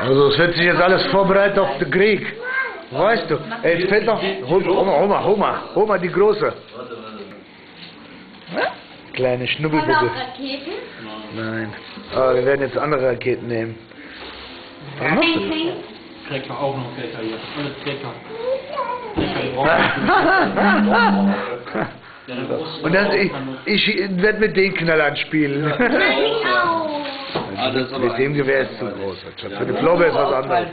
Also es wird sich jetzt alles vorbereitet auf den Krieg. Weißt du? Ey, es fällt noch. Hol, hol mal, hol mal die große. Kleine Schnubbelbude. Nein. Aber wir werden jetzt andere Raketen nehmen. Was machst du? Cracker auch noch Cracker hier. Alles Cracker. Und dann, ich, ich werde mit den Knallern spielen. Nein, ich auch. Ah, mit dem Gewehr ist zu groß. Für eine Plobe ist was anderes.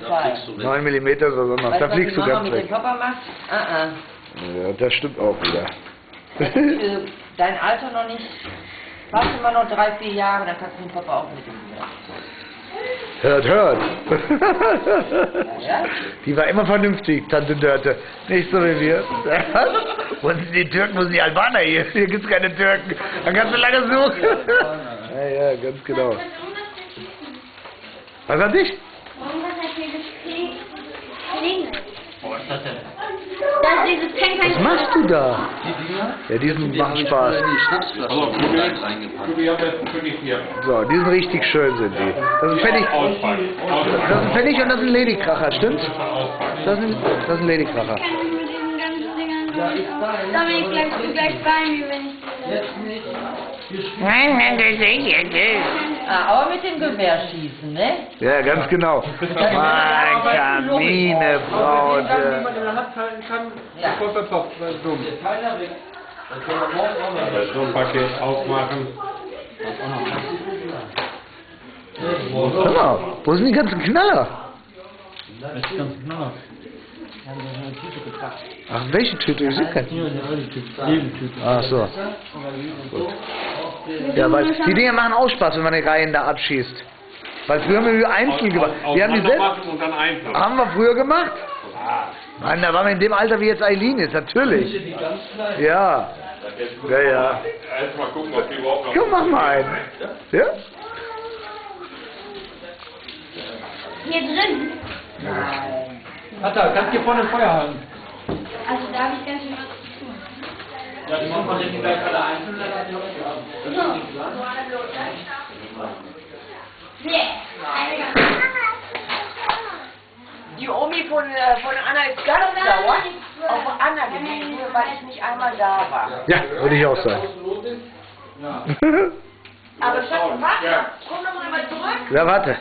9 mm ist was anderes. Da fliegst du ganz weg. Ah, ah. Ja, das stimmt auch wieder. Äh, Dein Alter noch nicht. Warte mal noch drei, vier Jahre, dann kannst du den Papa auch mit dem Hört, hört. Ja? Die war immer vernünftig, Tante Dörte. Nicht so wie wir. Wo sind die Türken, wo sind die Albaner hier? Hier gibt's keine Türken. Dann kannst du lange suchen. Ja, ja, ganz genau. Was hat dich? Warum hat er dieses Kling- Klingel? Oh, was ist das denn? Das ist dieses Tank Was machst du da? Ja, diesen machen Spaß. die sind. So, die sind richtig schön, sind die. Das ist Pfennig, das ist Pfennig und das ist ein Ladykracher, stimmt's? Das ist ein, das ist ein Ladykracher. kann mich mit diesen ganzen Dingern durch. Dominik, bleibst du gleich bei mir, wenn ich Ah, aber mit dem Gewehr schießen, ne? Ja, ganz genau. Mein Kamine, Braut. in der Hand halten kann, Ja. bevor verpoppt. Das ist dumm. Das so ein Paket aufmachen. Hör mal, wo sind die ganzen Knaller? Das ist ganz genau. Ach, welche Tüte? Ich sehe keine. Lebentüte. Ach so. Gut. Ja, weil die Dinger machen auch Spaß, wenn man die Reihen da abschießt. Weil früher haben wir einzeln gemacht. Wir haben die selbst, haben wir früher gemacht. Mann, da waren wir in dem Alter wie jetzt Eileen ist, natürlich. Ja. Ja, ja. Erstmal gucken, ob die überhaupt noch... Komm, mach mal einen. Ja? hier drin. Nein. Vater, kannst du hier vorne Feuer halten? Also da habe ich ganz schön was zu tun. Ja, die machen wir gleich alle einzeln. Die Omi von, äh, von Anna ist ganz sauer auf Anna gewesen, weil ich nicht einmal da war. Ja, würde ich auch sagen. Aber Schatz, warte, komm doch mal zurück. Ja, warte.